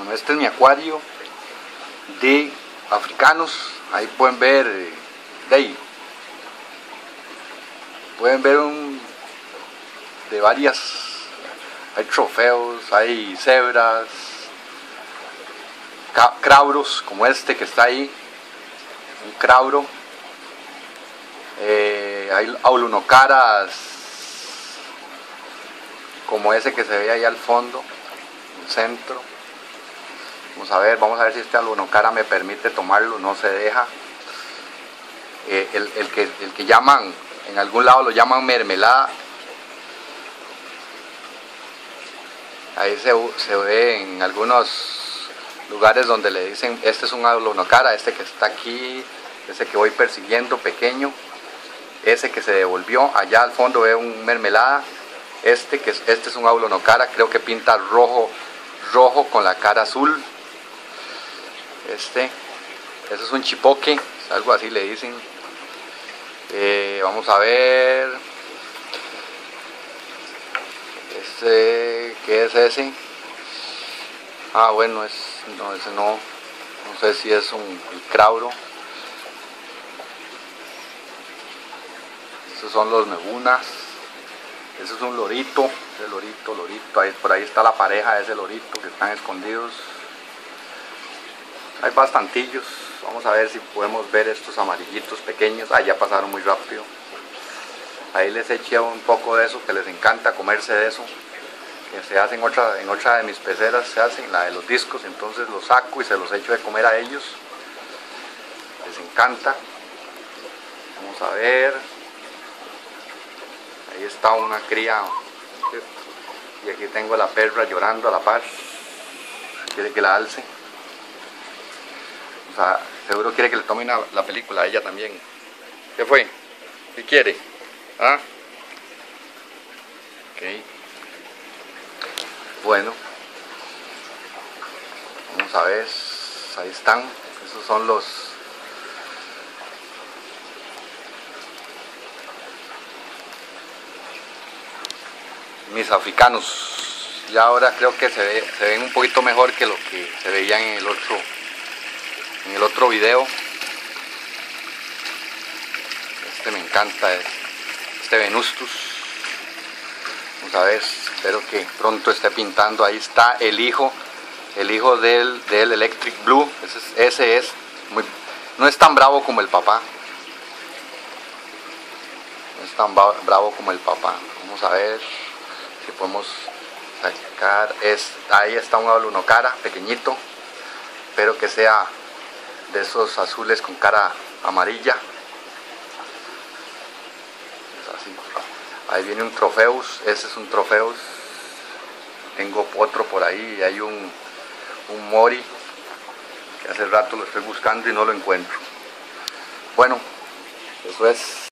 Bueno, este es mi acuario de africanos. Ahí pueden ver, eh, de ahí, pueden ver un, de varias, hay trofeos, hay cebras, crauros como este que está ahí, un crauro. Eh, hay aulunocaras como ese que se ve ahí al fondo, en el centro. Vamos a ver, vamos a ver si este alunocara me permite tomarlo, no se deja. Eh, el, que, el que llaman, en algún lado lo llaman mermelada. Ahí se, se ve en algunos lugares donde le dicen, este es un alunocara, este que está aquí, ese que voy persiguiendo pequeño, ese que se devolvió, allá al fondo ve un mermelada, este que este es un aulonocara, creo que pinta rojo, rojo con la cara azul. Este, este es un chipoque, algo así le dicen. Eh, vamos a ver. Este, ¿qué es ese? Ah, bueno, es, no, ese no. No sé si es un crauro. Estos son los megunas. Ese es un lorito, ese lorito, lorito, ahí, por ahí está la pareja de ese lorito que están escondidos. Hay bastantillos, vamos a ver si podemos ver estos amarillitos pequeños. Ah, ya pasaron muy rápido. Ahí les eché un poco de eso, que les encanta comerse de eso. Que se hace en otra, en otra de mis peceras, se hacen la de los discos, entonces los saco y se los echo de comer a ellos. Les encanta. Vamos a ver. Ahí está una cría. Y aquí tengo la perra llorando a la par. Quiere que la alce. O sea, seguro quiere que le tome la película a ella también. ¿Qué fue? ¿Qué quiere? ¿Ah? Ok. Bueno. Vamos a ver. Ahí están. Esos son los mis africanos. Ya ahora creo que se, se ven un poquito mejor que lo que se veían en el otro, en el otro video. Este me encanta, este Venustus. Vamos a ver, espero que pronto esté pintando. Ahí está el hijo, el hijo del, del Electric Blue. Ese, es, muy, no es tan bravo como el papá. No es tan bravo como el papá. Vamos a ver si podemos sacar es ahí está un aluno cara pequeñito pero que sea de esos azules con cara amarilla. Ahí viene un trofeus ese es un trofeus. Tengo otro por ahí hay un, un mori que hace rato lo estoy buscando y no lo encuentro. Bueno eso es